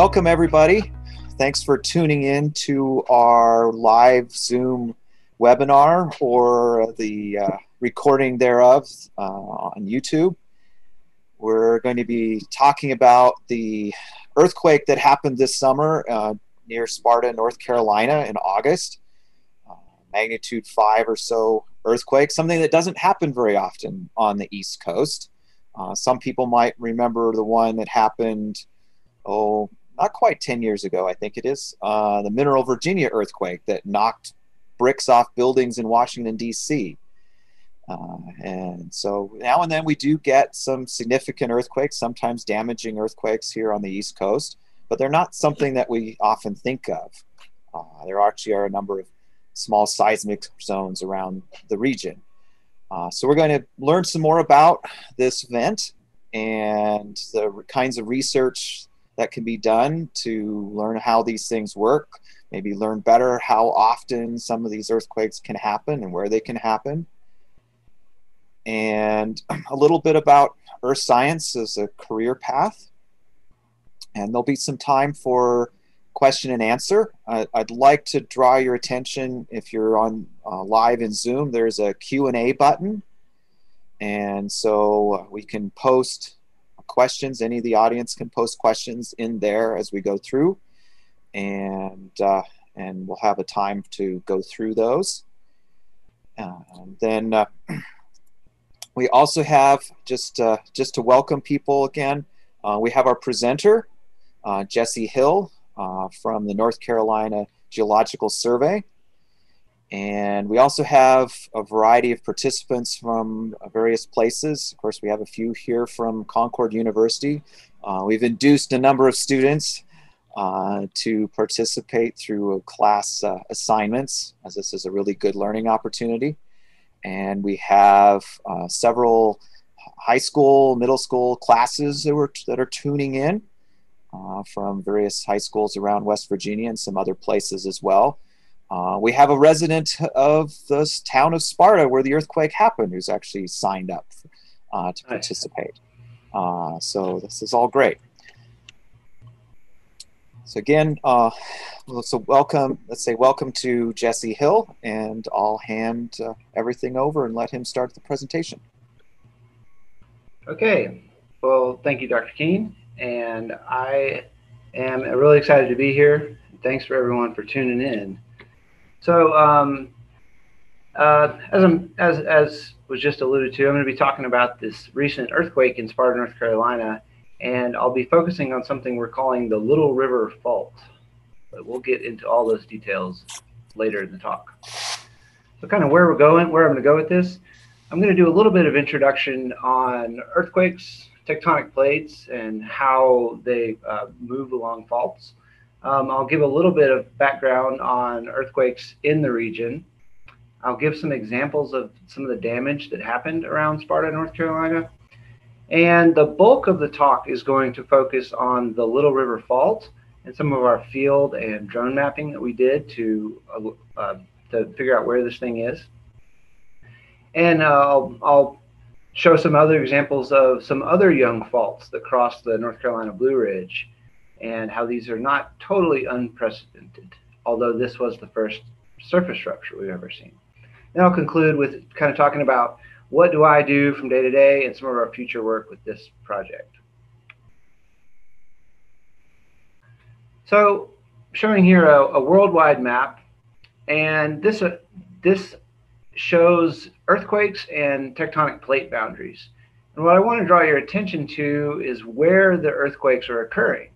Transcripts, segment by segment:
welcome everybody. Thanks for tuning in to our live Zoom webinar or the uh, recording thereof uh, on YouTube. We're going to be talking about the earthquake that happened this summer uh, near Sparta, North Carolina in August. Uh, magnitude 5 or so earthquake, something that doesn't happen very often on the East Coast. Uh, some people might remember the one that happened, oh, not quite 10 years ago, I think it is, uh, the Mineral, Virginia earthquake that knocked bricks off buildings in Washington, D.C. Uh, and so now and then we do get some significant earthquakes, sometimes damaging earthquakes here on the East Coast, but they're not something that we often think of. Uh, there actually are a number of small seismic zones around the region. Uh, so we're going to learn some more about this event and the kinds of research that can be done to learn how these things work, maybe learn better how often some of these earthquakes can happen and where they can happen. And a little bit about earth science as a career path. And there'll be some time for question and answer. I, would like to draw your attention if you're on uh, live in Zoom, there's a Q&A button. And so we can post questions. Any of the audience can post questions in there as we go through, and uh, and we'll have a time to go through those. Uh, then uh, we also have just uh, just to welcome people again. Uh, we have our presenter, uh, Jesse Hill from the North Carolina Geological Survey. And we also have a variety of participants from various places. Of course, we have a few here from Concord University. Uh, we've induced a number of students uh, to participate through class uh, assignments, as this is a really good learning opportunity. And we have uh, several high school, middle school classes that, were, that are tuning in uh, from various high schools around West Virginia and some other places as well. Uh, we have a resident of the town of Sparta where the earthquake happened who's actually signed up uh, to participate. Uh, so this is all great. So again, uh, so welcome, let's say welcome to Jesse Hill, and I'll hand uh, everything over and let him start the presentation. Okay, well, thank you, Dr. Kuehn, and I am really excited to be here. Thanks for everyone for tuning in. So um, uh, as, I'm, as, as was just alluded to, I'm going to be talking about this recent earthquake in Sparta, North Carolina, and I'll be focusing on something we're calling the Little River Fault. But we'll get into all those details later in the talk. So kind of where we're going, where I'm going to go with this, I'm going to do a little bit of introduction on earthquakes, tectonic plates, and how they uh, move along faults. Um, I'll give a little bit of background on earthquakes in the region. I'll give some examples of some of the damage that happened around Sparta, North Carolina. And the bulk of the talk is going to focus on the Little River Fault and some of our field and drone mapping that we did to, uh, uh, to figure out where this thing is. And uh, I'll, I'll show some other examples of some other young faults that cross the North Carolina Blue Ridge and how these are not totally unprecedented, although this was the first surface rupture we've ever seen. Then I'll conclude with kind of talking about what do I do from day to day and some of our future work with this project. So showing here a, a worldwide map, and this, uh, this shows earthquakes and tectonic plate boundaries. And what I want to draw your attention to is where the earthquakes are occurring.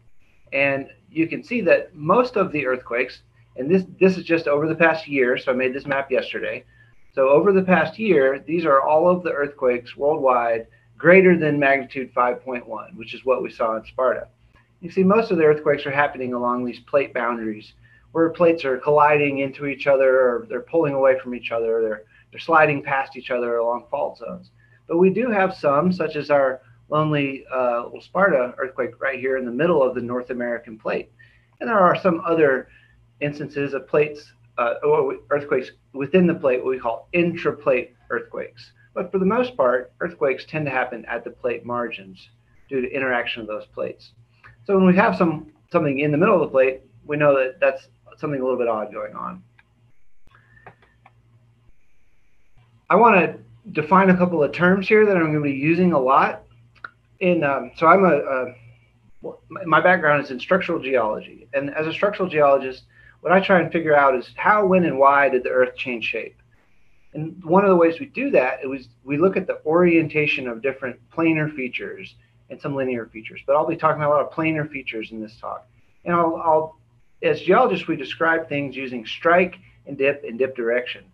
And you can see that most of the earthquakes, and this, this is just over the past year, so I made this map yesterday. So over the past year, these are all of the earthquakes worldwide greater than magnitude 5.1, which is what we saw in Sparta. You see most of the earthquakes are happening along these plate boundaries where plates are colliding into each other or they're pulling away from each other, they're, they're sliding past each other along fault zones. But we do have some, such as our lonely uh, Sparta earthquake right here in the middle of the North American plate. And there are some other instances of plates, uh, or earthquakes within the plate, what we call intraplate earthquakes. But for the most part, earthquakes tend to happen at the plate margins due to interaction of those plates. So when we have some something in the middle of the plate, we know that that's something a little bit odd going on. I want to define a couple of terms here that I'm going to be using a lot. In um, so I'm a, a my background is in structural geology, and as a structural geologist, what I try and figure out is how, when, and why did the Earth change shape? And one of the ways we do that is we look at the orientation of different planar features and some linear features. But I'll be talking about a lot of planar features in this talk. And I'll, I'll as geologists, we describe things using strike and dip and dip direction.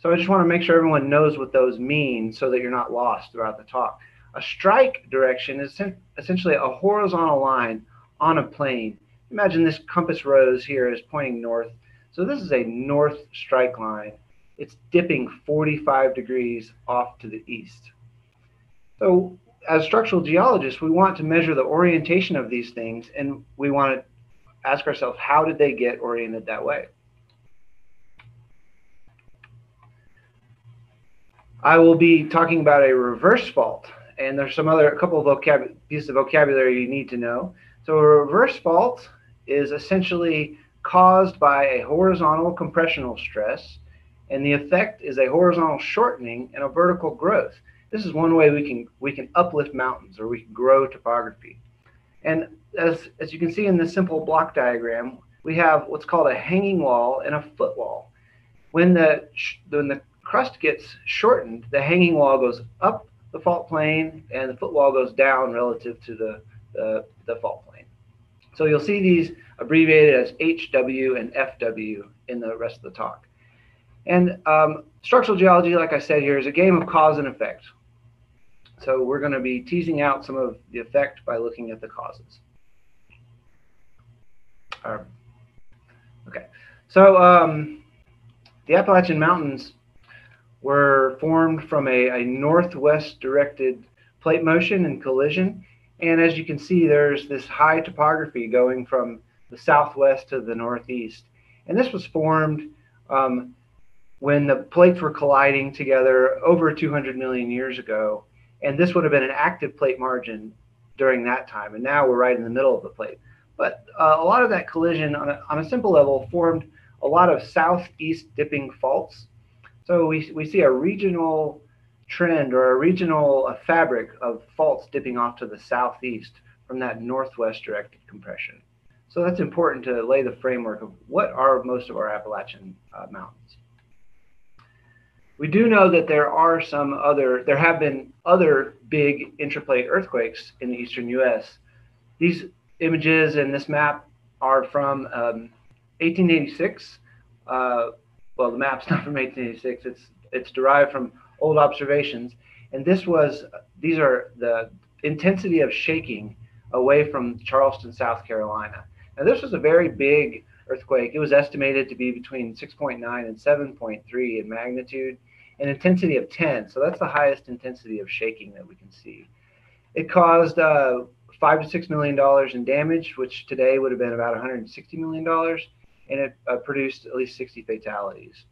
So I just want to make sure everyone knows what those mean so that you're not lost throughout the talk. A strike direction is essentially a horizontal line on a plane. Imagine this compass rose here is pointing north. So this is a north strike line. It's dipping 45 degrees off to the east. So as structural geologists, we want to measure the orientation of these things and we want to ask ourselves, how did they get oriented that way? I will be talking about a reverse fault, and there's some other, a couple of vocab- pieces of vocabulary you need to know. So a reverse fault is essentially caused by a horizontal compressional stress, and the effect is a horizontal shortening and a vertical growth. This is one way we can we can uplift mountains or we can grow topography. And as, as you can see in this simple block diagram, we have what's called a hanging wall and a footwall. When the, when the crust gets shortened, the hanging wall goes up the fault plane and the footwall goes down relative to the, the, the fault plane. So you'll see these abbreviated as HW and FW in the rest of the talk. And um, structural geology, like I said here, is a game of cause and effect. So we're going to be teasing out some of the effect by looking at the causes. Um, okay, so um, the Appalachian Mountains were formed from a, a northwest directed plate motion and collision. And as you can see, there's this high topography going from the southwest to the northeast. And this was formed um, when the plates were colliding together over 200 million years ago. And this would have been an active plate margin during that time. And now we're right in the middle of the plate. But uh, a lot of that collision on a, on a simple level formed a lot of southeast dipping faults. So we, we see a regional trend or a regional uh, fabric of faults dipping off to the southeast from that northwest directed compression. So that's important to lay the framework of what are most of our Appalachian uh, mountains. We do know that there are some other, there have been other big intraplate earthquakes in the eastern US. These images in this map are from um, 1886. Uh, well, the map's not from 1886. It's it's derived from old observations, and this was these are the intensity of shaking away from Charleston, South Carolina. Now, this was a very big earthquake. It was estimated to be between 6.9 and 7.3 in magnitude, an intensity of 10. So that's the highest intensity of shaking that we can see. It caused uh, five to six million dollars in damage, which today would have been about 160 million dollars, and it uh, produced at least 60 fatalities.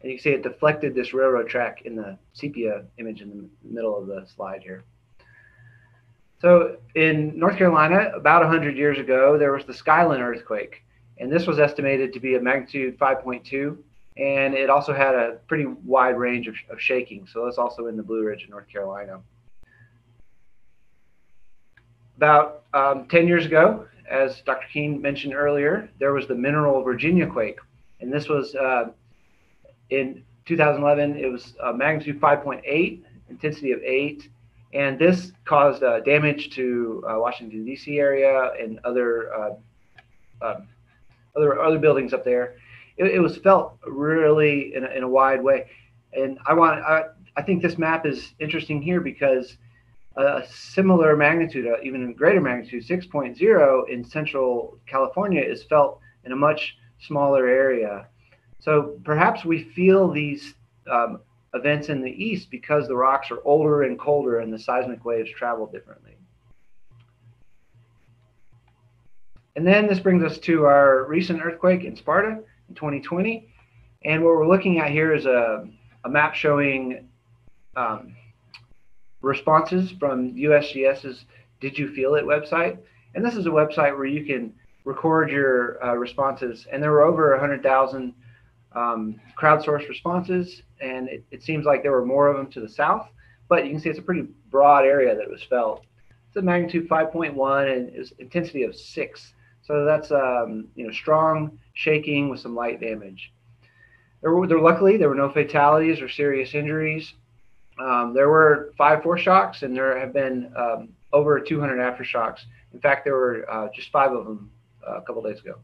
And you can see it deflected this railroad track in the sepia image in the middle of the slide here. So in North Carolina, about 100 years ago, there was the Skyland earthquake, and this was estimated to be a magnitude 5.2, and it also had a pretty wide range of, of shaking. So that's also in the Blue Ridge in North Carolina about um, 10 years ago, as Dr. Kuehn mentioned earlier, there was the Mineral Virginia quake. And this was uh, in 2011, it was a magnitude 5.8, intensity of 8. And this caused uh, damage to uh, Washington, D.C. area and other, uh, um, other, other buildings up there. It, it was felt really in a, in a wide way. And I want, I, I think this map is interesting here because a similar magnitude, uh, even greater magnitude, 6.0 in central California is felt in a much smaller area. So perhaps we feel these um, events in the east because the rocks are older and colder and the seismic waves travel differently. And then this brings us to our recent earthquake in Sparta in 2020. And what we're looking at here is a, a map showing um, responses from USGS's Did You Feel It website. And this is a website where you can record your uh, responses. And there were over 100,000 um, crowdsourced responses, and it, it, seems like there were more of them to the south. But you can see it's a pretty broad area that it was felt. It's a magnitude 5.1 and it's intensity of six. So that's um, you know strong shaking with some light damage. There were there luckily there were no fatalities or serious injuries. Um, there were five foreshocks, and there have been um, over 200 aftershocks. In fact, there were uh, just five of them uh, a couple days ago.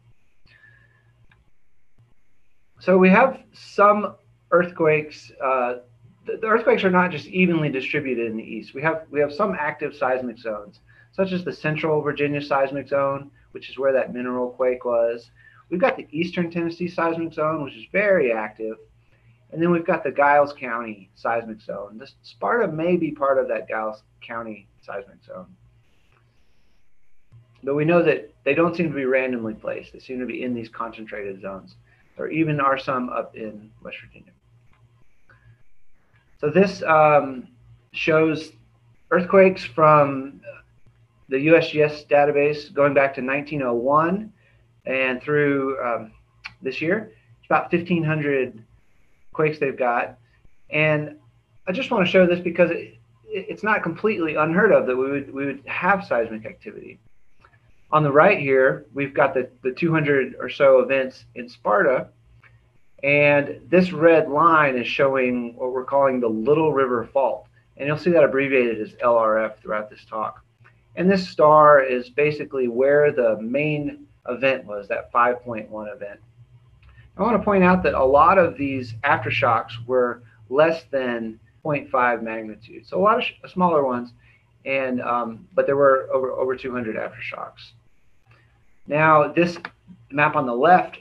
So we have some earthquakes. Uh, the, the, earthquakes are not just evenly distributed in the east. We have we have some active seismic zones, such as the Central Virginia seismic zone, which is where that mineral quake was. We've got the Eastern Tennessee seismic zone, which is very active. And then we've got the Giles County seismic zone. This Sparta may be part of that Giles County seismic zone. But we know that they don't seem to be randomly placed. They seem to be in these concentrated zones. There even are some up in West Virginia. So this um, shows earthquakes from the USGS database going back to 1901 and through um, this year. It's about 1,500 quakes they've got. And I just want to show this because it, it's not completely unheard of that we would, we would have seismic activity. On the right here, we've got the, the 200 or so events in Sparta. And this red line is showing what we're calling the Little River Fault. And you'll see that abbreviated as LRF throughout this talk. And this star is basically where the main event was, that 5.1 event. I want to point out that a lot of these aftershocks were less than 0.5 magnitude. So a lot of smaller ones, and um, but there were over, over 200 aftershocks. Now, this map on the left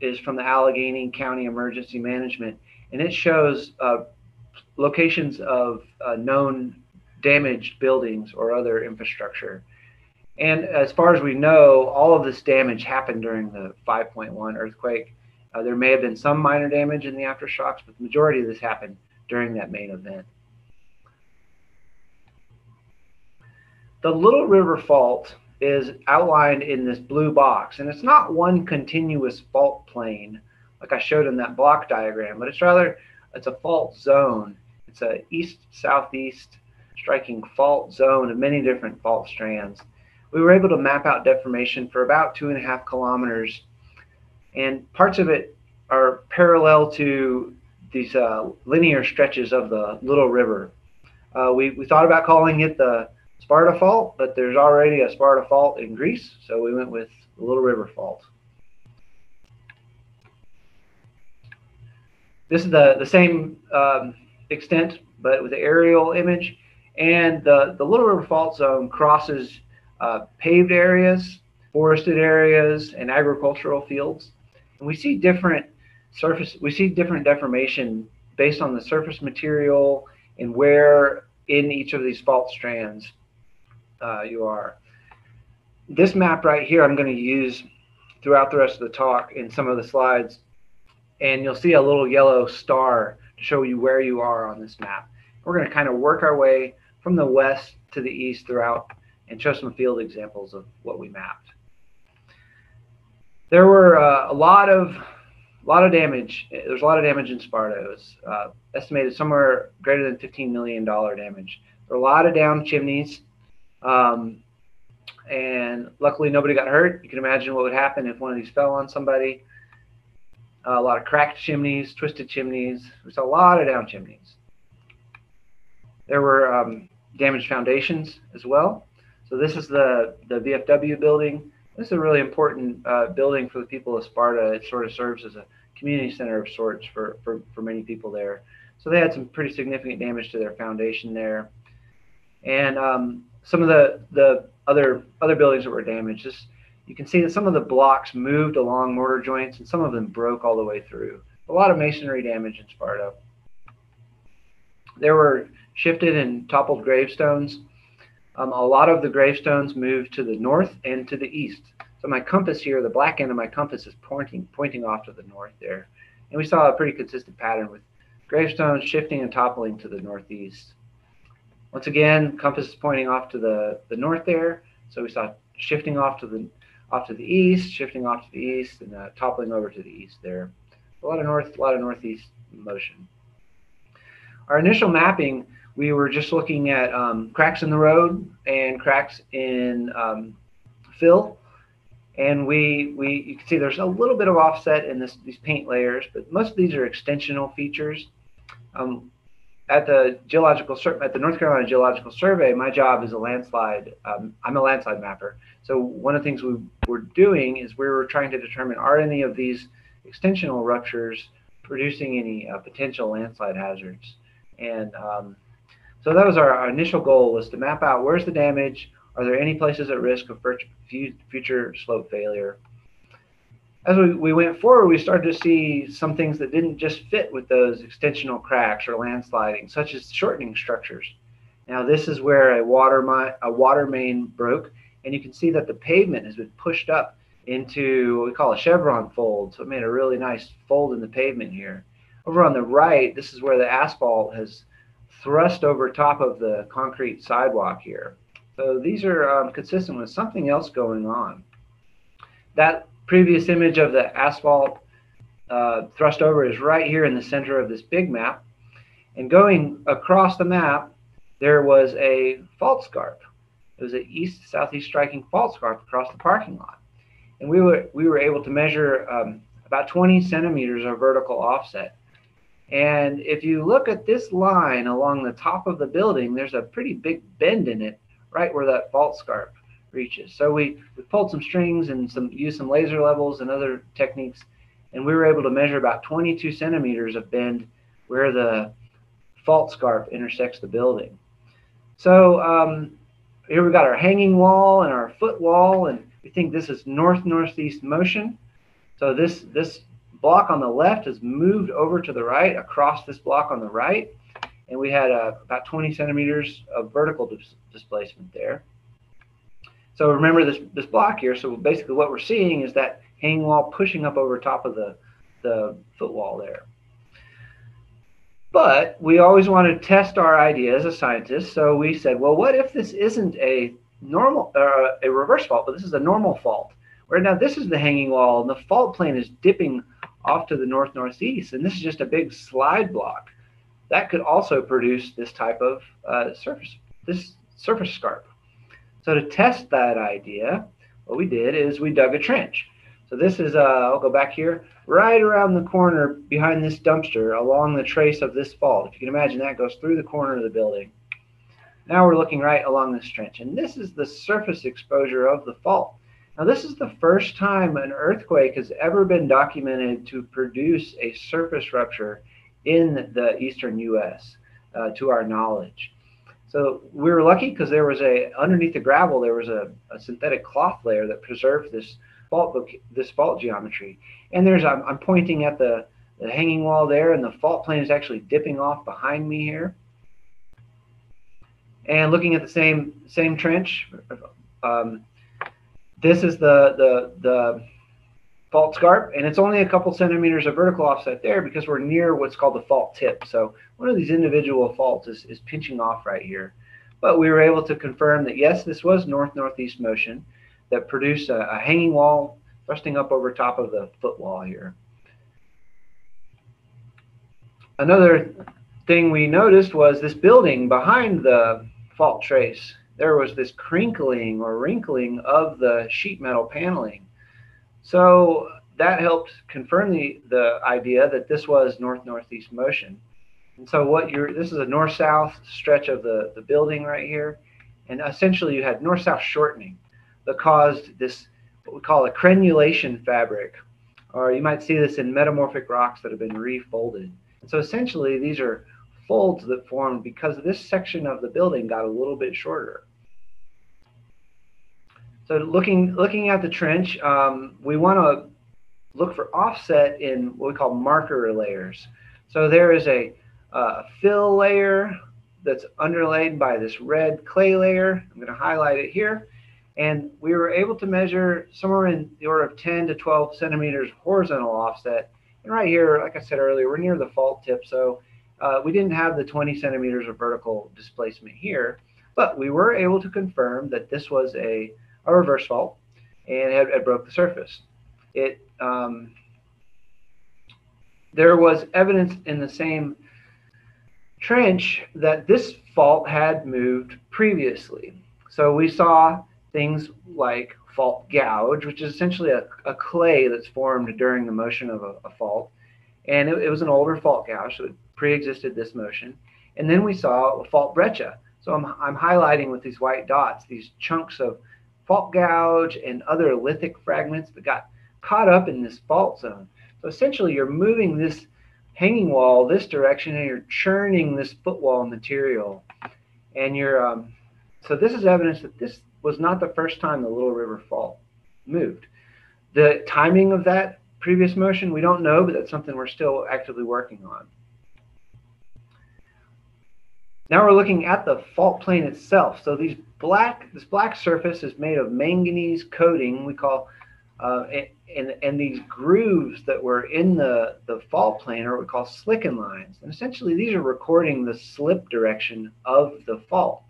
is from the Alleghany County Emergency Management, and it shows uh, locations of uh, known damaged buildings or other infrastructure. And as far as we know, all of this damage happened during the 5.1 earthquake. Uh, there may have been some minor damage in the aftershocks, but the majority of this happened during that main event. The Little River Fault is outlined in this blue box, and it's not one continuous fault plane like I showed in that block diagram, but it's rather it's a fault zone. It's a east southeast striking fault zone of many different fault strands. We were able to map out deformation for about two and a half kilometers, and parts of it are parallel to these uh, linear stretches of the Little River. Uh, we, we thought about calling it the Sparta Fault, but there's already a Sparta Fault in Greece, so we went with the Little River Fault. This is the, the same um, extent, but with the aerial image. And the, the Little River Fault Zone crosses uh, paved areas, forested areas, and agricultural fields. We see different surface, we see different deformation based on the surface material and where in each of these fault strands uh, you are. This map right here, I'm going to use throughout the rest of the talk in some of the slides. And you'll see a little yellow star to show you where you are on this map. We're going to kind of work our way from the west to the east throughout and show some field examples of what we mapped. There were uh, a lot of a lot of damage. There's a lot of damage in Sparta. It was uh, estimated somewhere greater than $15 million damage. There were a lot of down chimneys. Um, and luckily, nobody got hurt. You can imagine what would happen if one of these fell on somebody. Uh, a lot of cracked chimneys, twisted chimneys. There's a lot of down chimneys. There were um, damaged foundations as well. So this is the, the VFW building. This is a really important uh, building for the people of Sparta. It sort of serves as a community center of sorts for, for, for many people there. So they had some pretty significant damage to their foundation there. And um, some of the, the other other buildings that were damaged, just, you can see that some of the blocks moved along mortar joints and some of them broke all the way through. A lot of masonry damage in Sparta. There were shifted and toppled gravestones um, a lot of the gravestones moved to the north and to the east. So my compass here, the black end of my compass is pointing pointing off to the north there. And we saw a pretty consistent pattern with gravestones shifting and toppling to the northeast. Once again, compass is pointing off to the, the north there. So we saw shifting off to the off to the east, shifting off to the east, and uh, toppling over to the east there. A lot of north, a lot of northeast motion. Our initial mapping, we were just looking at um, cracks in the road and cracks in um, fill. And we, we, you can see there's a little bit of offset in this, these paint layers, but most of these are extensional features. Um, at the geological at the North Carolina Geological Survey, my job is a landslide. Um, I'm a landslide mapper. So one of the things we were doing is we were trying to determine are any of these extensional ruptures producing any uh, potential landslide hazards. And um, so that was our, our, initial goal was to map out where's the damage, are there any places at risk of future slope failure, as we, we went forward, we started to see some things that didn't just fit with those extensional cracks or landsliding, such as shortening structures. Now, this is where a water, a water main broke, and you can see that the pavement has been pushed up into what we call a chevron fold. So it made a really nice fold in the pavement here. Over on the right, this is where the asphalt has thrust over top of the concrete sidewalk here. So these are um, consistent with something else going on. That previous image of the asphalt uh, thrust over is right here in the center of this big map. And going across the map, there was a fault scarp. It was an east southeast striking fault scarp across the parking lot. And we were, we were able to measure um, about 20 centimeters of vertical offset. And if you look at this line along the top of the building, there's a pretty big bend in it right where that fault scarp reaches. So we, we pulled some strings and some used some laser levels and other techniques, and we were able to measure about 22 centimeters of bend where the fault scarp intersects the building. So um, here we've got our hanging wall and our foot wall, and we think this is north-northeast motion. So this, this block on the left has moved over to the right across this block on the right, and we had uh, about 20 centimeters of vertical dis displacement there. So remember this, this block here. So basically what we're seeing is that hanging wall pushing up over top of the, the foot wall there. But we always want to test our idea as a scientist. So we said, well, what if this isn't a normal, uh, a reverse fault, but this is a normal fault? Where now this is the hanging wall and the fault plane is dipping off to the north northeast, and this is just a big slide block. That could also produce this type of uh, surface, this surface scarp. So to test that idea, what we did is we dug a trench. So this is, uh, I'll go back here, right around the corner behind this dumpster along the trace of this fault. If you can imagine that goes through the corner of the building. Now we're looking right along this trench. And this is the surface exposure of the fault. Now this is the first time an earthquake has ever been documented to produce a surface rupture in the eastern U.S. Uh, to our knowledge. So we were lucky because there was a underneath the gravel there was a, a synthetic cloth layer that preserved this fault this fault geometry. And there's I'm, I'm pointing at the, the hanging wall there, and the fault plane is actually dipping off behind me here. And looking at the same same trench, um, this is the the the fault scarp, and it's only a couple centimeters of vertical offset there because we're near what's called the fault tip. So one of these individual faults is, is pinching off right here. But we were able to confirm that yes, this was north-northeast motion that produced a, a hanging wall thrusting up over top of the foot wall here. Another thing we noticed was this building behind the fault trace. There was this crinkling or wrinkling of the sheet metal paneling so that helped confirm the, the idea that this was north-northeast motion. And so what you're, this is a north-south stretch of the, the building right here. And essentially you had north-south shortening that caused this, what we call a crenulation fabric. Or you might see this in metamorphic rocks that have been refolded. And so essentially these are folds that formed because this section of the building got a little bit shorter. So looking looking at the trench, um, we want to look for offset in what we call marker layers. So there is a uh, fill layer that's underlaid by this red clay layer. I'm going to highlight it here. And we were able to measure somewhere in the order of 10 to 12 centimeters horizontal offset. And right here, like I said earlier, we're near the fault tip. So uh, we didn't have the 20 centimeters of vertical displacement here, but we were able to confirm that this was a a reverse fault and had, had broke the surface. It um, there was evidence in the same trench that this fault had moved previously. So we saw things like fault gouge, which is essentially a, a clay that's formed during the motion of a, a fault. And it, it, was an older fault gouge, so it pre-existed this motion. And then we saw a fault breccia. So I'm, I'm highlighting with these white dots, these chunks of fault gouge and other lithic fragments that got caught up in this fault zone. So essentially you're moving this hanging wall this direction and you're churning this footwall material. And you're, um, so this is evidence that this was not the first time the Little River Fault moved. The timing of that previous motion, we don't know, but that's something we're still actively working on. Now we're looking at the fault plane itself. So these black, this black surface is made of manganese coating we call, uh, and, and these grooves that were in the, the fault plane are what we call slickenlines. And essentially these are recording the slip direction of the fault.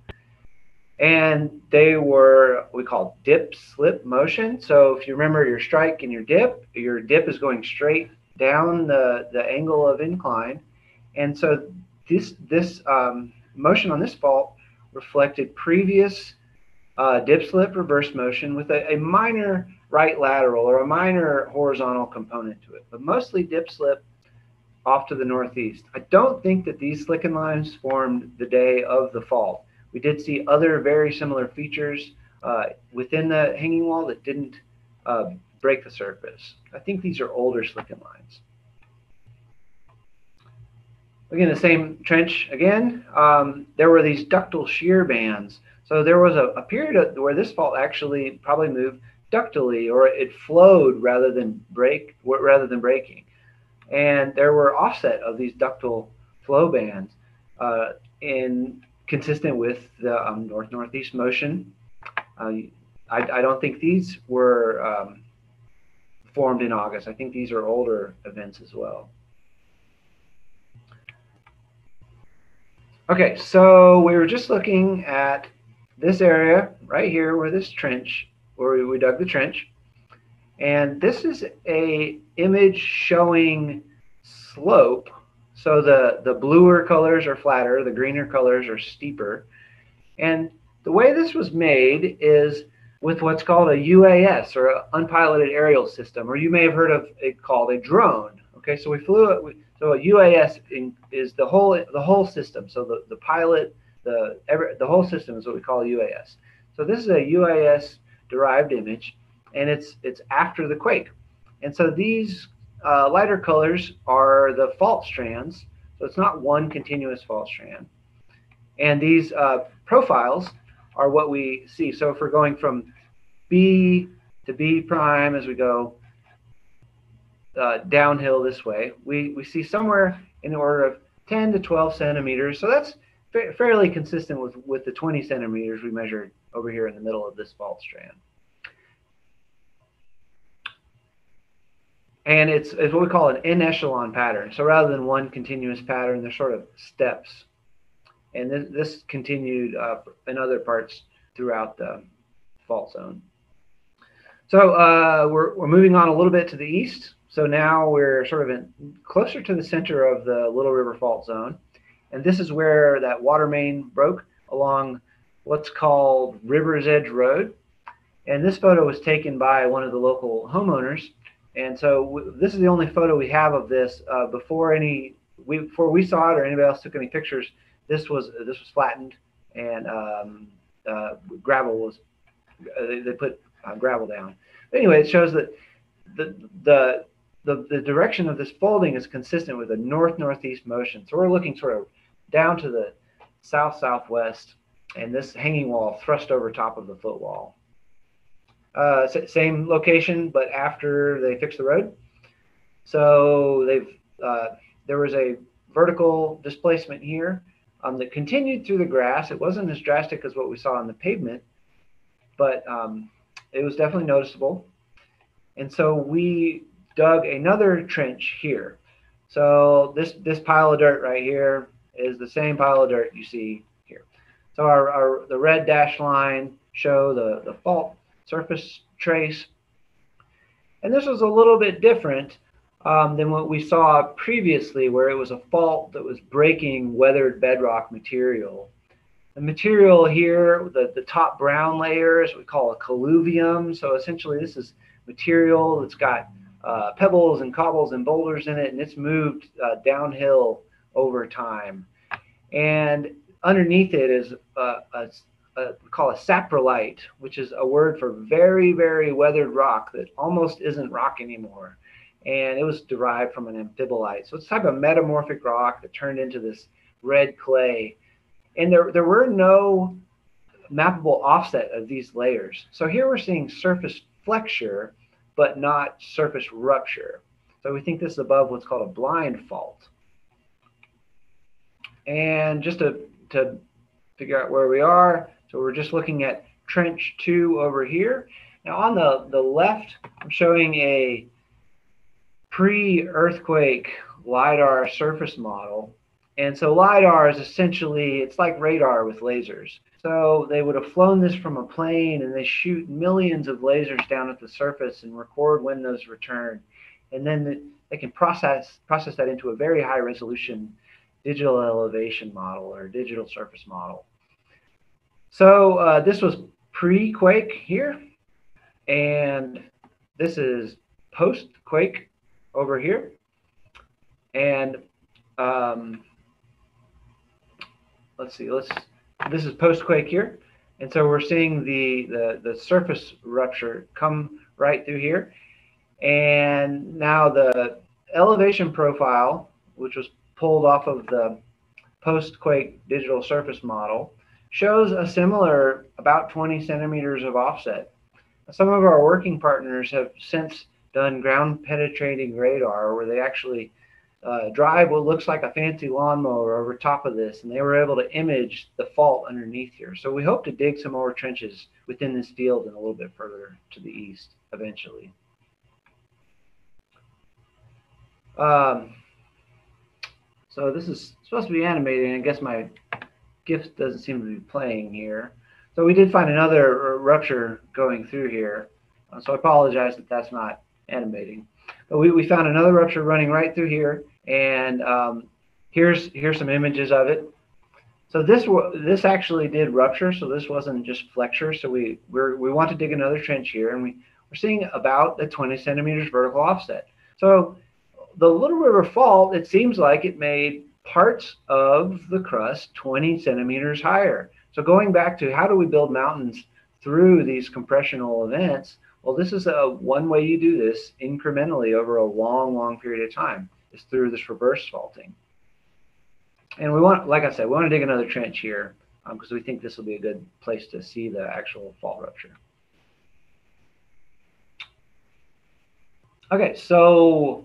And they were we call dip slip motion. So if you remember your strike and your dip, your dip is going straight down the, the angle of incline. And so this this um, motion on this fault reflected previous uh, dip slip reverse motion with a, a, minor right lateral or a minor horizontal component to it, but mostly dip slip off to the northeast. I don't think that these slickenlines formed the day of the fault. We did see other very similar features uh, within the hanging wall that didn't uh, break the surface. I think these are older slickenlines. Again, the same trench again. Um, there were these ductile shear bands. So there was a, a period where this fault actually probably moved ductily or it flowed rather than break rather than breaking. And there were offset of these ductile flow bands uh, in consistent with the um, north northeast motion. Uh, I, I, don't think these were um, formed in August. I think these are older events as well. Okay, so we were just looking at this area right here where this trench, where we, dug the trench. And this is a image showing slope. So the, the bluer colors are flatter, the greener colors are steeper. And the way this was made is with what's called a UAS or unpiloted aerial system, or you may have heard of it called a drone. Okay, so we flew it. So a UAS in, is the whole the whole system. So the, the pilot, the every, the whole system is what we call UAS. So this is a UAS derived image, and it's it's after the quake. And so these uh, lighter colors are the fault strands. So it's not one continuous fault strand. And these uh, profiles are what we see. So if we're going from B to B prime as we go uh, downhill this way, we, we see somewhere in the order of 10 to 12 centimeters. So that's fa fairly consistent with, with the 20 centimeters we measured over here in the middle of this fault strand. And it's, it's what we call an en echelon pattern. So rather than one continuous pattern, they're sort of steps. And this, this continued uh, in other parts throughout the fault zone. So uh, we're, we're moving on a little bit to the east. So now we're sort of in, closer to the center of the Little River Fault Zone. And this is where that water main broke along what's called River's Edge Road. And this photo was taken by one of the local homeowners. And so this is the only photo we have of this uh, before any we before we saw it or anybody else took any pictures. This was this was flattened and um, uh, gravel was uh, they, they, put uh, gravel down. But anyway, it shows that the the the, the direction of this folding is consistent with a north-northeast motion. So we're looking sort of down to the south-southwest and this hanging wall thrust over top of the footwall. Uh, same location, but after they fixed the road. So they've uh, there was a vertical displacement here um, that continued through the grass. It wasn't as drastic as what we saw on the pavement, but um, it was definitely noticeable. And so we dug another trench here. So this, this pile of dirt right here is the same pile of dirt you see here. So our, our the red dashed line show the, the fault surface trace. And this was a little bit different um, than what we saw previously, where it was a fault that was breaking weathered bedrock material. The material here, the, the top brown layer is what we call a colluvium. So essentially this is material that's got uh, pebbles and cobbles and boulders in it, and it's moved uh, downhill over time. And underneath it is a, a, a, we call a saprolite, which is a word for very, very weathered rock that almost isn't rock anymore. And it was derived from an amphibolite. So it's a type of metamorphic rock that turned into this red clay. And there, there were no mappable offset of these layers. So here we're seeing surface flexure, but not surface rupture. So we think this is above what's called a blind fault. And just to, to figure out where we are, so we're just looking at trench two over here. Now on the, the left, I'm showing a pre-earthquake LIDAR surface model. And so LIDAR is essentially, it's like radar with lasers. So they would have flown this from a plane and they shoot millions of lasers down at the surface and record when those return. And then they can process, process that into a very high resolution digital elevation model or digital surface model. So uh, this was pre-quake here, and this is post-quake over here. And um, let's see, let's this is post-quake here. And so we're seeing the, the, the surface rupture come right through here. And now the elevation profile, which was pulled off of the post-quake digital surface model, shows a similar about 20 centimeters of offset. Some of our working partners have since done ground penetrating radar where they actually uh, drive what looks like a fancy lawnmower over top of this, and they were able to image the fault underneath here. So we hope to dig some more trenches within this field and a little bit further to the east eventually. Um, so this is supposed to be animated, I guess my GIF doesn't seem to be playing here. So we did find another rupture going through here. Uh, so I apologize that that's not animating. But we, we found another rupture running right through here. And um, here's here's some images of it. So this this actually did rupture. So this wasn't just flexure. So we we we want to dig another trench here, and we we're seeing about a 20 centimeters vertical offset. So the Little River Fault, it seems like it made parts of the crust 20 centimeters higher. So going back to how do we build mountains through these compressional events? Well, this is a one way you do this incrementally over a long, long period of time is through this reverse faulting. And we want, like I said, we want to dig another trench here because um, we think this will be a good place to see the actual fault rupture. Okay, so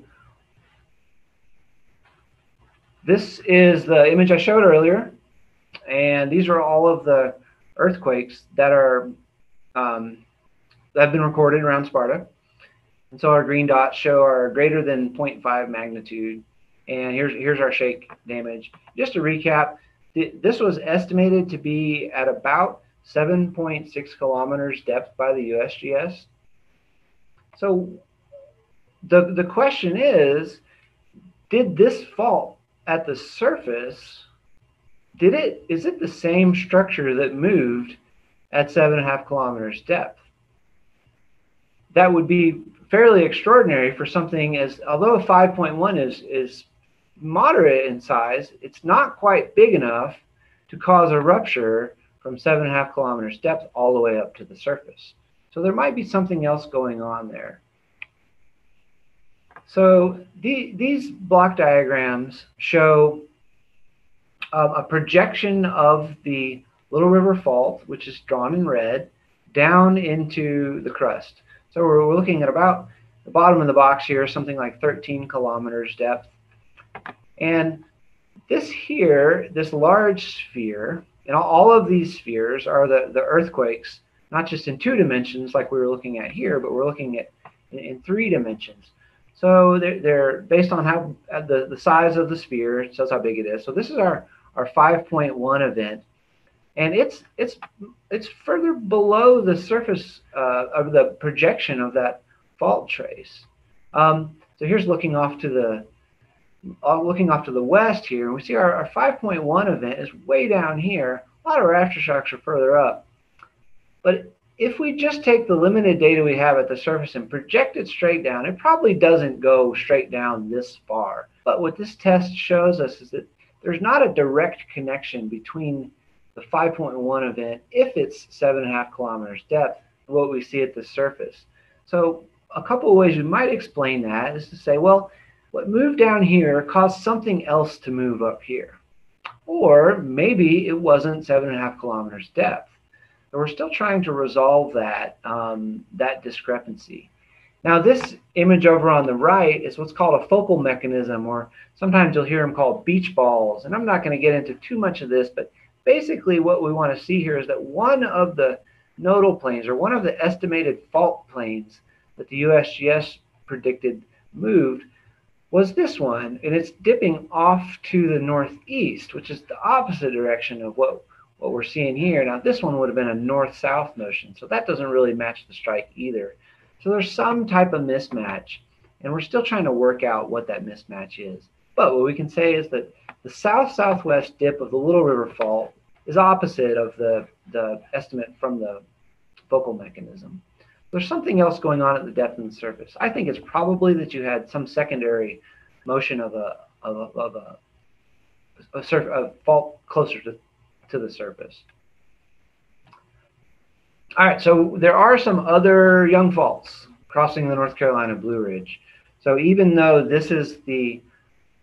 this is the image I showed earlier, and these are all of the earthquakes that are um, that have been recorded around Sparta. And so our green dots show our greater than 0.5 magnitude. And here's here's our shake damage. Just to recap, th this was estimated to be at about 7.6 kilometers depth by the USGS. So the the question is, did this fault at the surface, did it is it the same structure that moved at seven and a half kilometers depth? That would be fairly extraordinary for something as although 5.1 is is moderate in size, it's not quite big enough to cause a rupture from seven and a half kilometers depth all the way up to the surface. So there might be something else going on there. So the, these block diagrams show um, a projection of the Little River Fault, which is drawn in red, down into the crust. So we're, looking at about the bottom of the box here, something like 13 kilometers depth. And this here, this large sphere, and all of these spheres are the, the earthquakes, not just in two dimensions like we were looking at here, but we're looking at in, in three dimensions. So they're, they're based on how uh, the, the size of the sphere, says how big it is. So this is our, our 5.1 event. And it's it's it's further below the surface uh, of the projection of that fault trace. Um, so here's looking off to the uh, looking off to the west here, and we see our, our 5.1 event is way down here. A lot of our aftershocks are further up. But if we just take the limited data we have at the surface and project it straight down, it probably doesn't go straight down this far. But what this test shows us is that there's not a direct connection between the 5.1 event, if it's seven and a half kilometers depth, what we see at the surface. So a couple of ways we might explain that is to say, well, what moved down here caused something else to move up here. Or maybe it wasn't seven and a half kilometers depth. And we're still trying to resolve that, um, that discrepancy. Now, this image over on the right is what's called a focal mechanism, or sometimes you'll hear them called beach balls. And I'm not going to get into too much of this, but basically what we want to see here is that one of the nodal planes, or one of the estimated fault planes that the USGS predicted moved, was this one. And it's dipping off to the northeast, which is the opposite direction of what what we're seeing here. Now, this one would have been a north-south motion, so that doesn't really match the strike either. So there's some type of mismatch, and we're still trying to work out what that mismatch is. But what we can say is that the south-southwest dip of the Little River Fault is opposite of the, the estimate from the focal mechanism. There's something else going on at the depth the surface. I think it's probably that you had some secondary motion of a of a, of a, a, surf, a fault closer to to the surface. All right, so there are some other young faults crossing the North Carolina Blue Ridge. So even though this is the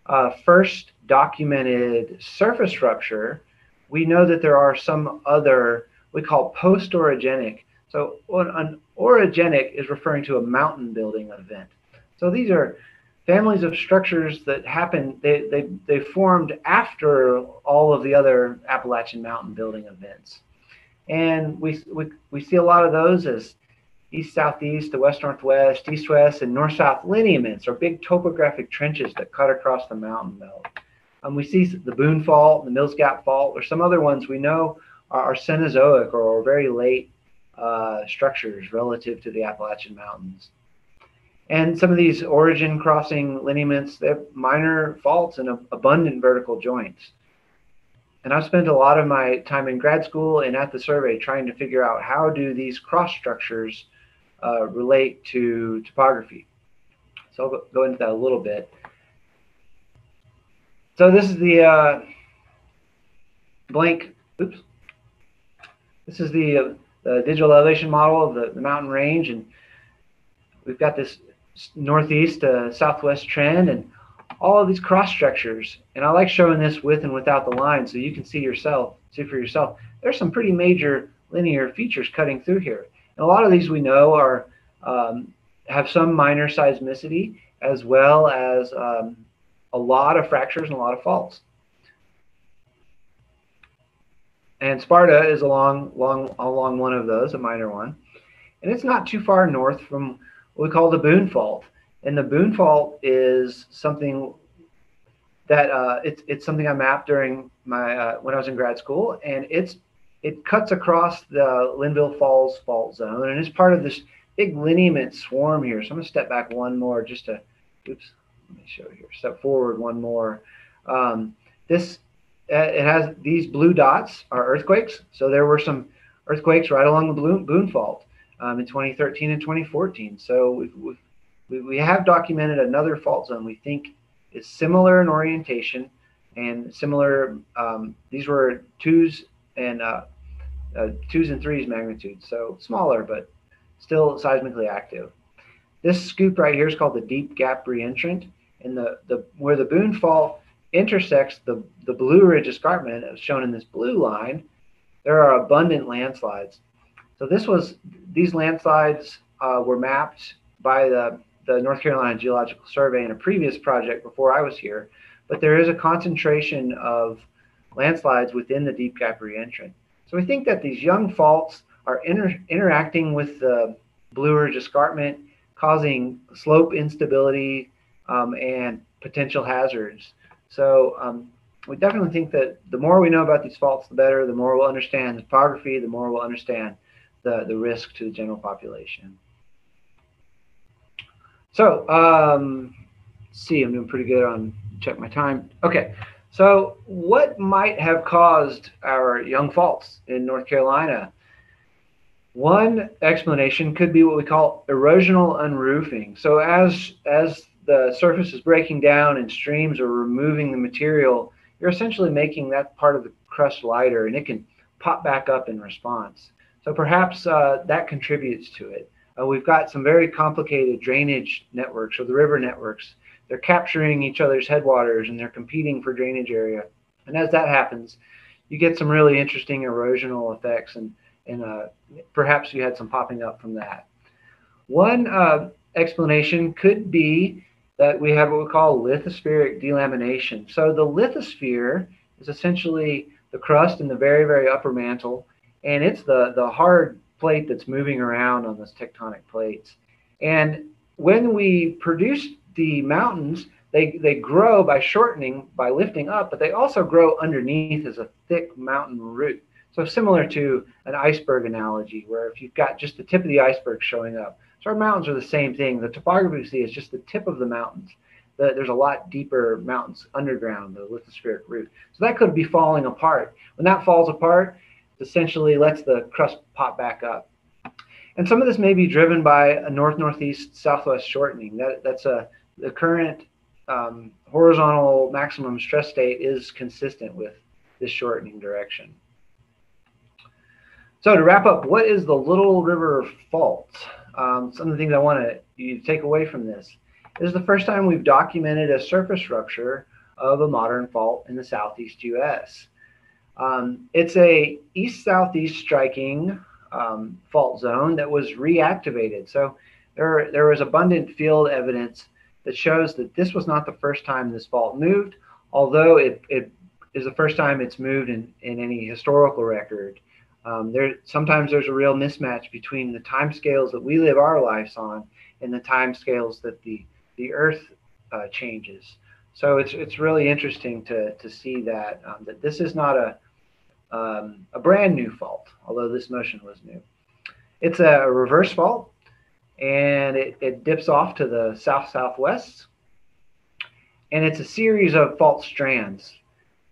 uh, first documented surface rupture, we know that there are some other we call post-orogenic. So an orogenic is referring to a mountain building event. So these are families of structures that happen, they, they, they formed after all of the other Appalachian mountain building events. And we, we, we see a lot of those as east southeast to west northwest, east west, and north south lineaments or big topographic trenches that cut across the mountain belt. Um, we see the Boone Fault, the Mills Gap Fault, or some other ones we know are, are Cenozoic or, or very late uh, structures relative to the Appalachian Mountains. And some of these orogen crossing lineaments, they have minor faults and abundant vertical joints. And I've spent a lot of my time in grad school and at the survey trying to figure out how do these cross structures uh, relate to topography. So I'll go into that a little bit. So this is the uh, blank, oops. This is the, uh, the digital elevation model of the, the mountain range. And we've got this northeast to southwest trend and all of these cross structures. And I like showing this with and without the line so you can see yourself, see for yourself. There's some pretty major linear features cutting through here. And a lot of these we know are um, have some minor seismicity as well as um, a lot of fractures and a lot of faults. And Sparta is along, along, along one of those, a minor one. And it's not too far north from what we call the Boone Fault. And the Boone Fault is something that uh, it's it's something I mapped during my uh, when I was in grad school, and it's it cuts across the Linville Falls fault zone, and it's part of this big lineament swarm here. So I'm gonna step back one more just to, oops, let me show here. Step forward one more. Um, this uh, it has these blue dots are earthquakes. So there were some earthquakes right along the Boone Fault um, in 2013 and 2014. So we've, we have documented another fault zone we think is similar in orientation and similar. Um, these were twos and uh, uh, twos and threes magnitude, so smaller but still seismically active. This scoop right here is called the Deep Gap Reentrant, and the, the where the Boone Fault intersects the, the Blue Ridge Escarpment, as shown in this blue line, there are abundant landslides. So this was these landslides uh, were mapped by the, the North Carolina Geological Survey in a previous project before I was here, but there is a concentration of landslides within the Deep Gap reentrant. So we think that these young faults are inter interacting with the Blue Ridge Escarpment, causing slope instability um, and potential hazards. So um, we definitely think that the more we know about these faults, the better. The more we'll understand the topography, the more we'll understand the, the risk to the general population. So, um, see, I'm doing pretty good on check my time. Okay, so what might have caused our young faults in North Carolina? One explanation could be what we call erosional unroofing. So as as the surface is breaking down and streams are removing the material, you're essentially making that part of the crust lighter and it can pop back up in response. So perhaps uh, that contributes to it. Uh, we've got some very complicated drainage networks or the river networks. They're capturing each other's headwaters and they're competing for drainage area. And as that happens, you get some really interesting erosional effects and, and uh, perhaps you had some popping up from that. One uh, explanation could be that we have what we call lithospheric delamination. So the lithosphere is essentially the crust in the very, very upper mantle, and it's the, the hard plate that's moving around on those tectonic plates. And when we produce the mountains, they, they grow by shortening, by lifting up, but they also grow underneath as a thick mountain root. So similar to an iceberg analogy, where if you've got just the tip of the iceberg showing up. So our mountains are the same thing. The topography we see is just the tip of the mountains. The, there's a lot deeper mountains underground, the lithospheric root. So that could be falling apart. When that falls apart, it essentially lets the crust pop back up. And some of this may be driven by a north-northeast southwest shortening. That, that's a the current um, horizontal maximum stress state is consistent with this shortening direction. So to wrap up, what is the Little River Fault? Um, some of the things I want to you take away from this. This is the first time we've documented a surface rupture of a modern fault in the southeast U.S. Um, it's a east-southeast striking um, fault zone that was reactivated. So there, there was abundant field evidence that shows that this was not the first time this fault moved, although it, it is the first time it's moved in, in any historical record. Um, there sometimes there's a real mismatch between the time scales that we live our lives on and the time scales that the the Earth uh, changes. So it's it's really interesting to to see that um, that this is not a um, a brand new fault, although this motion was new. It's a reverse fault, and it, it dips off to the south southwest, and it's a series of fault strands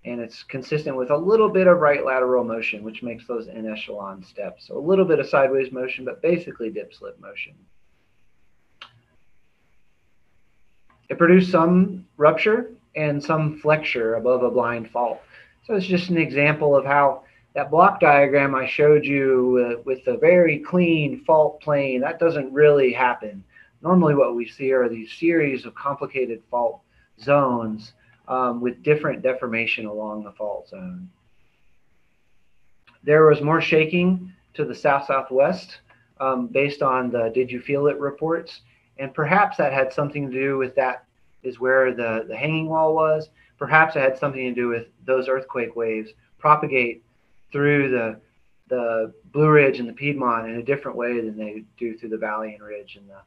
and it's consistent with a little bit of right lateral motion, which makes those en echelon steps. So a little bit of sideways motion, but basically dip slip motion. It produced some rupture and some flexure above a blind fault. So it's just an example of how that block diagram I showed you uh, with a very clean fault plane, that doesn't really happen. Normally what we see are these series of complicated fault zones um, with different deformation along the fault zone. There was more shaking to the south southwest um, based on the Did You Feel It reports. And perhaps that had something to do with that is where the, the hanging wall was. Perhaps it had something to do with those earthquake waves propagate through the the Blue Ridge and the Piedmont in a different way than they do through the Valley and Ridge and the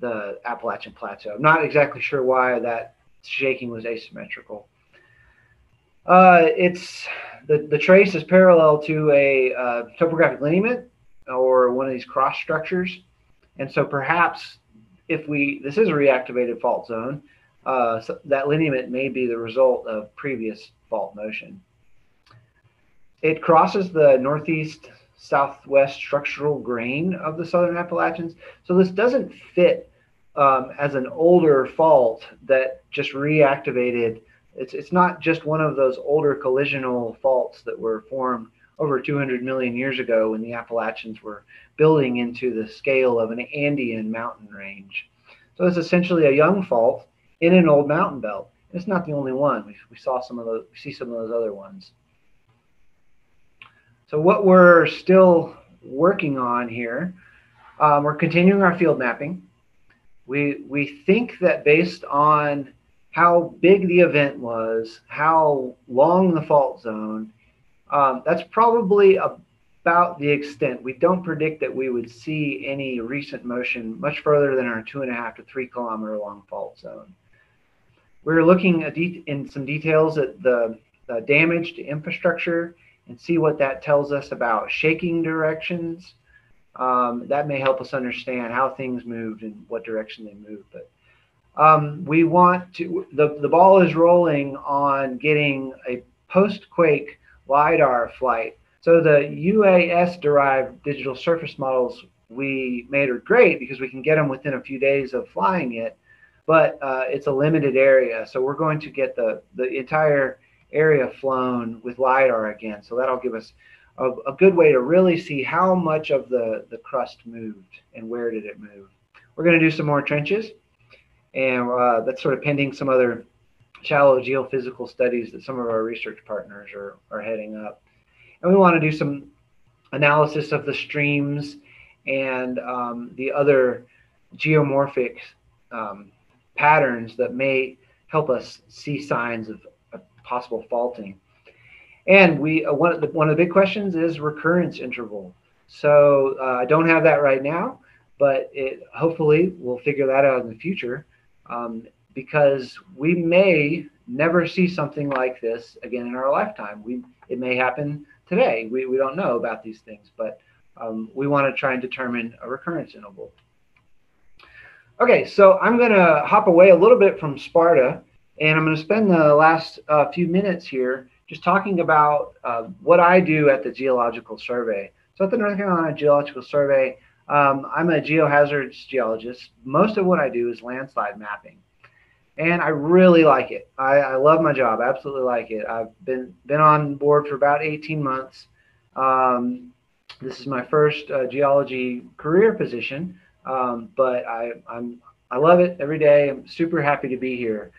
the Appalachian Plateau. I'm not exactly sure why that shaking was asymmetrical. Uh, it's the, the trace is parallel to a uh, topographic lineament or one of these cross structures. And so perhaps if we, this is a reactivated fault zone, uh, so that lineament may be the result of previous fault motion. It crosses the northeast southwest structural grain of the southern Appalachians. So this doesn't fit um, as an older fault that just reactivated. It's, it's not just one of those older collisional faults that were formed over 200 million years ago when the Appalachians were building into the scale of an Andean mountain range. So it's essentially a young fault in an old mountain belt. It's not the only one. We, we saw some of those, we see some of those other ones. So what we're still working on here, um, we're continuing our field mapping. We, we think that based on how big the event was, how long the fault zone, um, that's probably about the extent. We don't predict that we would see any recent motion much further than our two and a half to three kilometer long fault zone. we're looking in some details at the, the damage to infrastructure and see what that tells us about shaking directions. Um, that may help us understand how things moved and what direction they moved. But um, we want to, the, the ball is rolling on getting a post-quake LiDAR flight. So the UAS derived digital surface models we made are great because we can get them within a few days of flying it, but uh, it's a limited area. So we're going to get the, the entire area flown with LiDAR again. So that'll give us a, a good way to really see how much of the, the crust moved and where did it move. We're going to do some more trenches and uh, that's sort of pending some other shallow geophysical studies that some of our research partners are, are heading up. And we want to do some analysis of the streams and um, the other geomorphic um, patterns that may help us see signs of, of possible faulting. And we uh, one, of the, one of the big questions is recurrence interval. So uh, I don't have that right now, but it, hopefully we'll figure that out in the future um, because we may never see something like this again in our lifetime. We it may happen today. We, we don't know about these things, but um, we want to try and determine a recurrence interval. Okay, so I'm going to hop away a little bit from Sparta, and I'm going to spend the last uh, few minutes here just talking about uh, what I do at the Geological Survey. So at the North Carolina Geological Survey, um, I'm a geohazards geologist. Most of what I do is landslide mapping, and I really like it. I, I love my job, absolutely like it. I've been been on board for about 18 months. Um, this is my first uh, geology career position, um, but I, I'm I love it every day. I'm super happy to be here.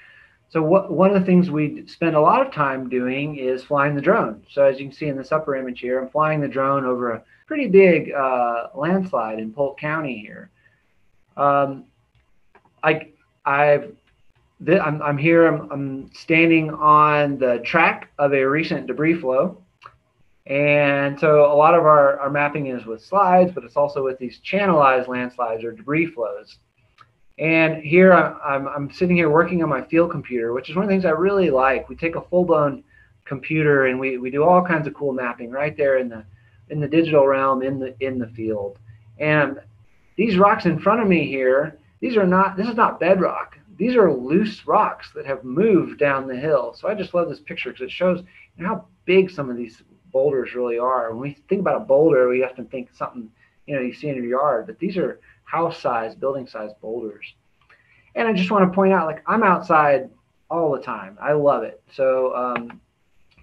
So what, one of the things we spend a lot of time doing is flying the drone. So as you can see in this upper image here, I'm flying the drone over a pretty big uh, landslide in Polk County here. Um, I, I've, I'm, I'm here, I'm, I'm standing on the track of a recent debris flow. And so a lot of our, our mapping is with slides, but it's also with these channelized landslides or debris flows. And here I'm, I'm sitting here working on my field computer, which is one of the things I really like. We take a full-blown computer and we, we do all kinds of cool mapping right there in the in the digital realm in the in the field. And these rocks in front of me here, these are not this is not bedrock. These are loose rocks that have moved down the hill. So I just love this picture because it shows how big some of these boulders really are. When we think about a boulder, we often think something you know you see in your yard, but these are house size, building size boulders. And I just want to point out, like I'm outside all the time. I love it. So um,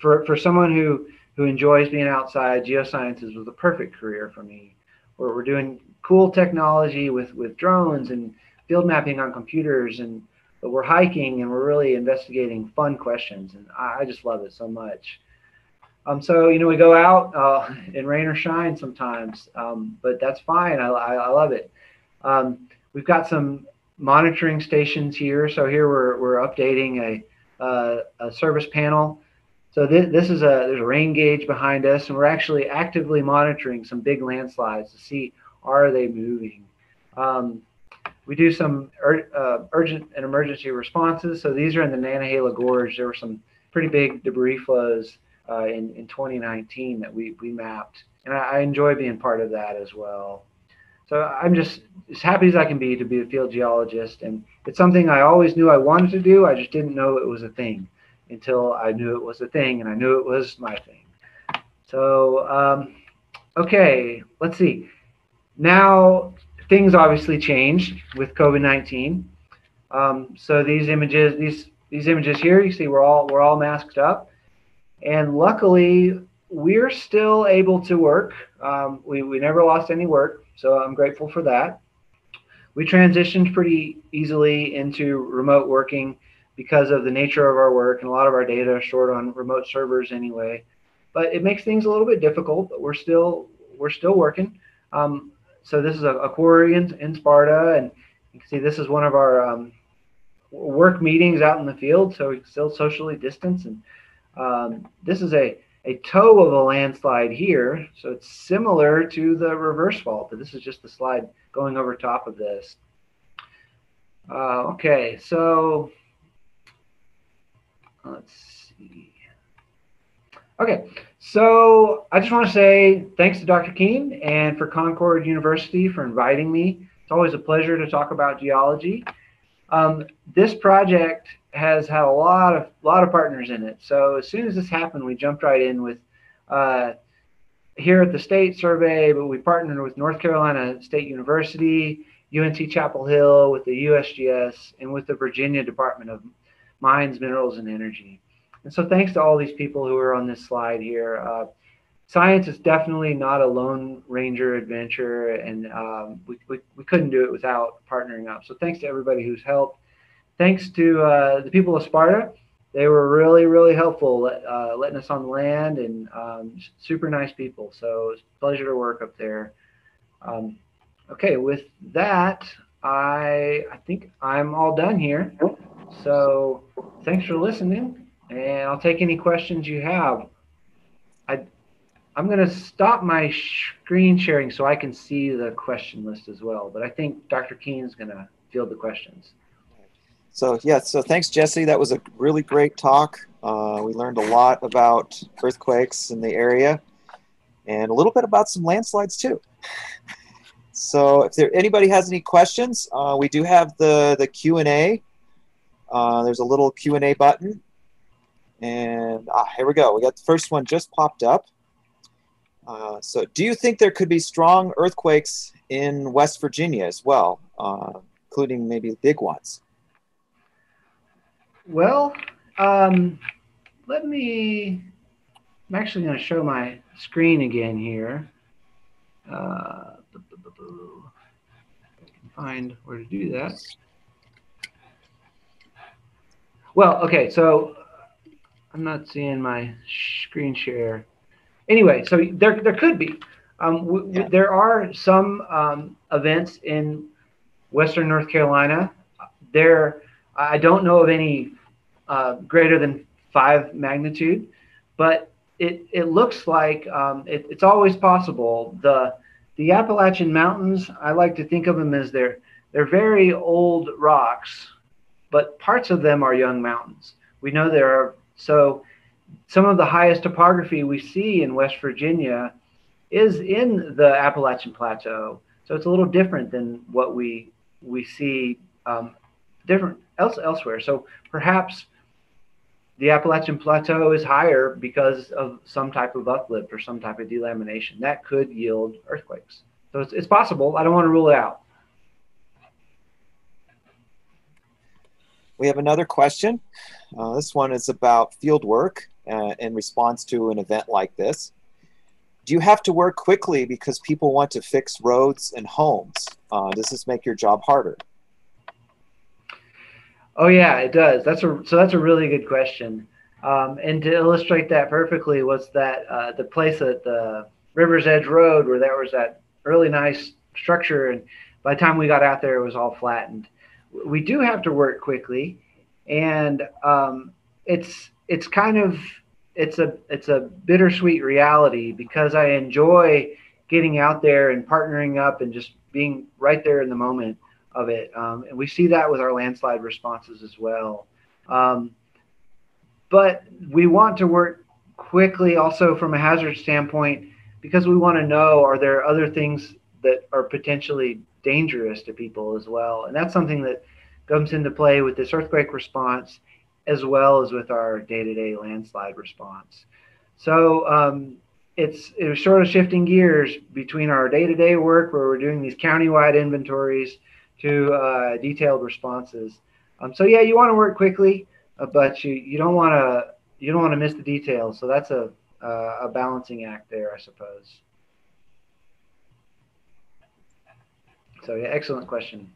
for for someone who who enjoys being outside, geosciences was the perfect career for me. Where we're doing cool technology with with drones and field mapping on computers, and but we're hiking and we're really investigating fun questions, and I, I just love it so much. Um, so you know we go out uh, in rain or shine sometimes, um, but that's fine. I, I, I love it. Um, we've got some monitoring stations here. So here we're, we're updating a, uh, a service panel. So this, this is a, there's a rain gauge behind us and we're actually actively monitoring some big landslides to see are they moving. Um, we do some ur uh, urgent and emergency responses. So these are in the Nantahala Gorge. There were some pretty big debris flows uh, in, in 2019 that we, we mapped. And I, I enjoy being part of that as well. So I'm just as happy as I can be to be a field geologist. And it's something I always knew I wanted to do. I just didn't know it was a thing until I knew it was a thing and I knew it was my thing. So, um, okay, let's see. Now, things obviously changed with COVID-19. Um, so these images, these these images here, you see we're all we're all masked up, and luckily we're still able to work. Um, we we never lost any work. So I'm grateful for that. We transitioned pretty easily into remote working because of the nature of our work and a lot of our data are stored on remote servers anyway. But it makes things a little bit difficult, but we're still we're still working. Um, so this is a, a quarry in, in, Sparta, and you can see this is one of our um, work meetings out in the field. So we still socially distance, and um, this is a a toe of a landslide here. So it's similar to the reverse fault, but this is just the slide going over top of this. Uh, okay, so let's see. Okay, so I just want to say thanks to Dr. Kuehn and for Concord University for inviting me. It's always a pleasure to talk about geology. Um, this project has had a lot of lot of partners in it. So as soon as this happened, we jumped right in with uh, here at the state survey, but we partnered with North Carolina State University, UNC Chapel Hill, with the USGS, and with the Virginia Department of Mines, Minerals, and Energy. And so thanks to all these people who are on this slide here. Uh, science is definitely not a lone ranger adventure, and um, we, we, we, couldn't do it without partnering up. So thanks to everybody who's helped. Thanks to uh, the people of Sparta. They were really, really helpful, uh, letting us on land and um, super nice people. So a pleasure to work up there. Um, okay, with that, I I think I'm all done here. So thanks for listening and I'll take any questions you have. I, I'm going to stop my screen sharing so I can see the question list as well. But I think Dr. Kuehn is going to field the questions. So yeah, so thanks, Jesse. That was a really great talk. Uh, we learned a lot about earthquakes in the area, and a little bit about some landslides too. So if there anybody has any questions, uh, we do have the the Q and A. Uh, there's a little Q and A button and ah, here we go. We got the first one just popped up. Uh, so, do you think there could be strong earthquakes in West Virginia as well, uh, including maybe big ones? Well, um, let me. I'm actually going to show my screen again here. Uh, I can find where to do that. Well, okay, so I'm not seeing my screen share. Anyway, so there, there could be. Um, yeah. There are some um, events in Western North Carolina. There, I don't know of any uh, greater than five magnitude, but it, it looks like um, it, it's always possible. The the Appalachian Mountains, I like to think of them as they're they're very old rocks, but parts of them are young mountains. We know there are so some of the highest topography we see in West Virginia is in the Appalachian Plateau. So it's a little different than what we we see um, different else elsewhere. So perhaps the Appalachian Plateau is higher because of some type of uplift or some type of delamination that could yield earthquakes. So it's, it's possible. I don't want to rule it out. We have another question. Uh, this one is about field work uh, in response to an event like this. Do you have to work quickly because people want to fix roads and homes? Uh, does this make your job harder? Oh yeah, it does. That's a so that's a really good question. Um, and to illustrate that perfectly was that uh, the place at the River's Edge Road where there was that really nice structure, and by the time we got out there, it was all flattened we do have to work quickly, and um, it's it's kind of it's a it's a bittersweet reality because I enjoy getting out there and partnering up and just being right there in the moment of it. Um, and we see that with our landslide responses as well. Um, but we want to work quickly also from a hazard standpoint because we want to know are there other things that are potentially dangerous to people as well. And that's something that comes into play with this earthquake response as well as with our day-to-day landslide response. So um, it's, it's sort of shifting gears between our day-to-day work where we're doing these countywide inventories to uh, detailed responses. Um, so yeah, you want to work quickly, uh, but you, you don't want to you don't want to miss the details. So that's a uh, a balancing act there, I suppose. So yeah, excellent question.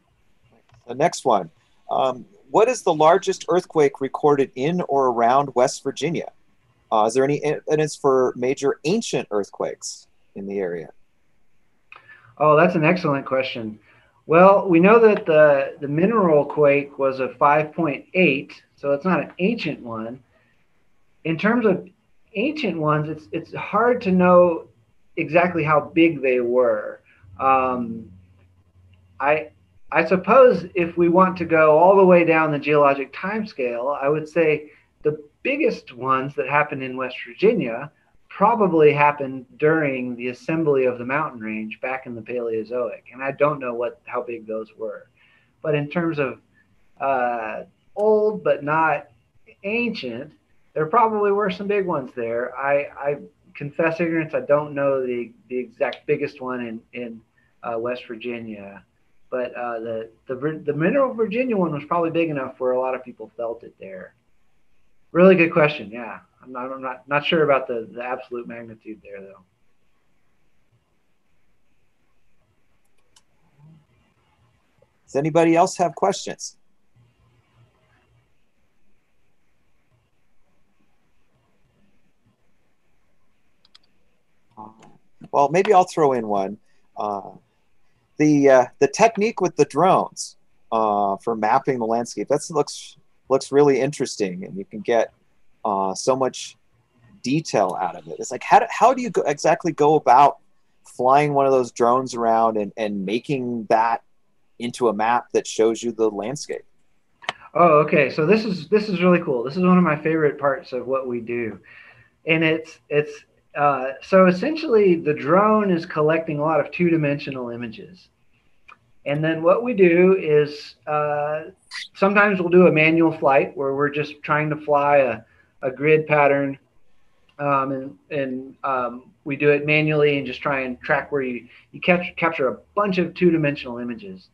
The next one. Um, what is the largest earthquake recorded in or around West Virginia? Uh, is there any evidence for major ancient earthquakes in the area? Oh, that's an excellent question. Well, we know that the, the Mineral quake was a 5.8, so it's not an ancient one. In terms of ancient ones, it's, it's hard to know exactly how big they were. Um, I I suppose if we want to go all the way down the geologic time scale, I would say the biggest ones that happened in West Virginia probably happened during the assembly of the mountain range back in the Paleozoic. And I don't know what how big those were. But in terms of uh, old but not ancient, there probably were some big ones there. I, I confess ignorance. I don't know the, the exact biggest one in, in uh, West Virginia. But uh, the, the, the Mineral Virginia one was probably big enough where a lot of people felt it there. Really good question. Yeah. I'm not, I'm not, not sure about the, the absolute magnitude there, though. Does anybody else have questions? Well, maybe I'll throw in one. Uh, the uh, the technique with the drones uh, for mapping the landscape that looks looks really interesting, and you can get uh, so much detail out of it. It's like how do, how do you go, exactly go about flying one of those drones around and, and making that into a map that shows you the landscape? Oh, okay. So this is this is really cool. This is one of my favorite parts of what we do, and it's it's uh, so essentially the drone is collecting a lot of two dimensional images, and then what we do is uh, sometimes we'll do a manual flight where we're just trying to fly a a grid pattern, um, and and um, we do it manually and just try and track where you you catch, capture a bunch of two dimensional images.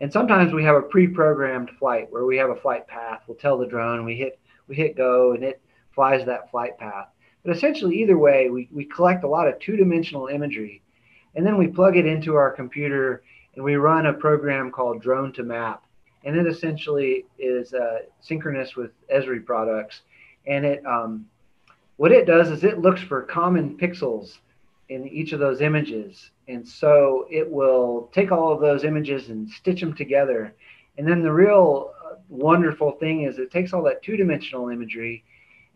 And sometimes we have a pre-programmed flight where we have a flight path. We'll tell the drone we hit we hit go and it flies that flight path. But essentially, either way, we, we collect a lot of two-dimensional imagery, and then we plug it into our computer and we run a program called Drone2Map. And it essentially is uh, synchronous with Esri products and it um, what it does is it looks for common pixels in each of those images. And so it will take all of those images and stitch them together. And then the real uh, wonderful thing is it takes all that two-dimensional imagery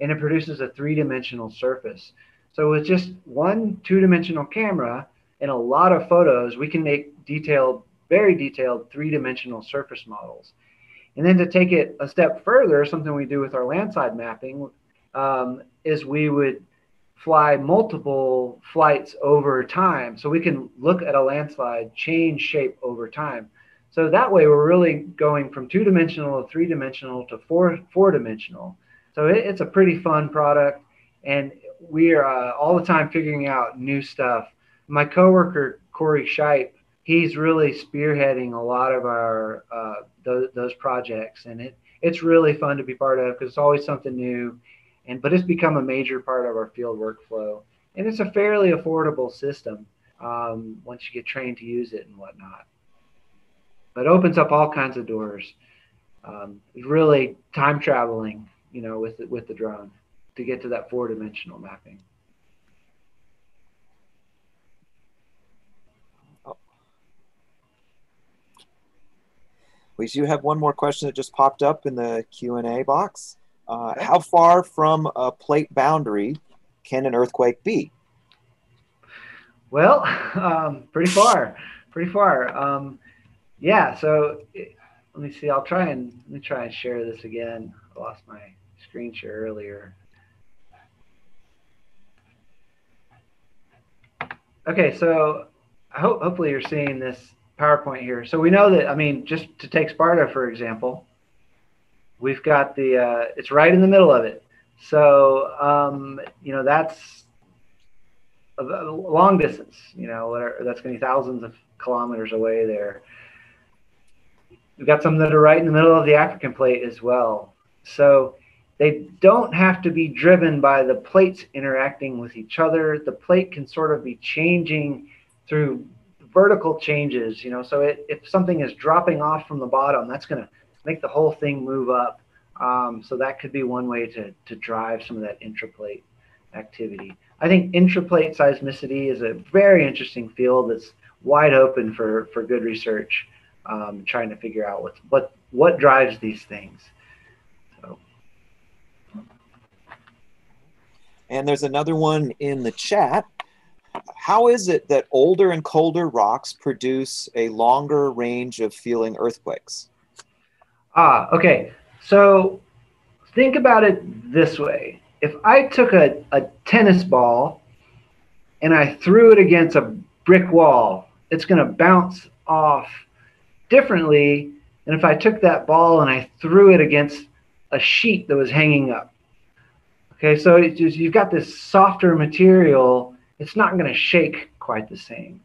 and it produces a three-dimensional surface. So with just one two-dimensional camera and a lot of photos we can make detailed very detailed three-dimensional surface models and then to take it a step further, something we do with our landside mapping um, is we would fly multiple flights over time. So we can look at a landslide change shape over time. So that way we're really going from two dimensional to three dimensional to four, four dimensional. So it, it's a pretty fun product. And we are uh, all the time figuring out new stuff. My coworker, Corey Scheip, he's really spearheading a lot of our uh, those, those projects, and it it's really fun to be part of because it's always something new, and but it's become a major part of our field workflow, and it's a fairly affordable system um, once you get trained to use it and whatnot. But opens up all kinds of doors. Um, really time traveling, you know, with with the drone to get to that four dimensional mapping. We do have one more question that just popped up in the Q and A box. Uh, okay. How far from a plate boundary can an earthquake be? Well, um, pretty far, pretty far. Um, yeah. So it, let me see. I'll try and let me try and share this again. I lost my screen share earlier. Okay, so I hope hopefully you're seeing this PowerPoint here. So we know that, I mean, just to take Sparta, for example, we've got the, uh, it's right in the middle of it. So, um, you know, that's a, a long distance, you know, whatever, that's going to be thousands of kilometers away there. We've got some that are right in the middle of the African plate as well. So they don't have to be driven by the plates interacting with each other. The plate can sort of be changing through vertical changes, you know, so it, if something is dropping off from the bottom, that's going to make the whole thing move up. Um, so that could be one way to, to drive some of that intraplate activity. I think intraplate seismicity is a very interesting field that's wide open for, for good research, um, trying to figure out what, what, what drives these things. So. And there's another one in the chat how is it that older and colder rocks produce a longer range of feeling earthquakes? Ah, okay. So think about it this way. If I took a, a tennis ball and I threw it against a brick wall, it's going to bounce off differently than if I took that ball and I threw it against a sheet that was hanging up. Okay, so just, you've got this softer material, it's not going to shake quite the same.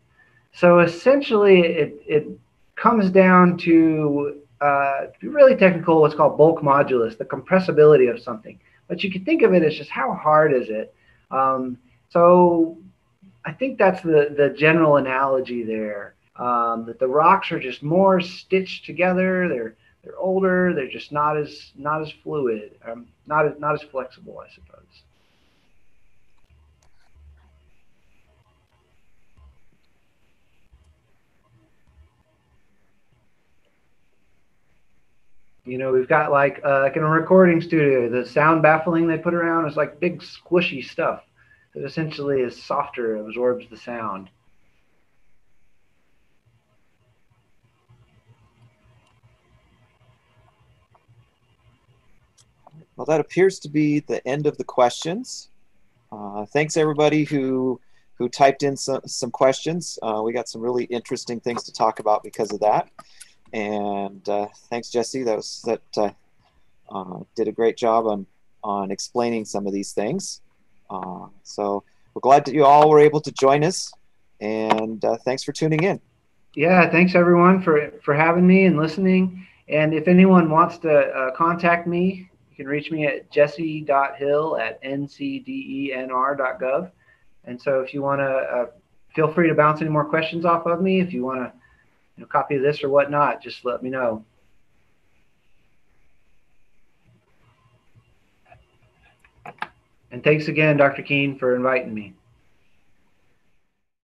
So essentially, it, it comes down to, uh, really technical, what's called bulk modulus, the compressibility of something. But you can think of it as just how hard is it. Um, so I think that's the, the general analogy there. Um, that the rocks are just more stitched together. They're they're older. They're just not as not as fluid, um, not not as flexible, I suppose. You know, we've got like uh, like in a recording studio, the sound baffling they put around is like big squishy stuff that essentially is softer, absorbs the sound. Well, that appears to be the end of the questions. Uh, thanks everybody who who typed in some, some questions. Uh, we got some really interesting things to talk about because of that. And uh, thanks, Jesse. That was that uh, uh, did a great job on on explaining some of these things. Uh, so we're glad that you all were able to join us, and uh, thanks for tuning in. Yeah, thanks everyone for for having me and listening. And if anyone wants to uh, contact me, you can reach me at jesse.hill at ncdenr.gov. And so if you want to, feel free to bounce any more questions off of me. If you want to know, copy of this or whatnot, just let me know. And thanks again, Dr. Kuehn, for inviting me.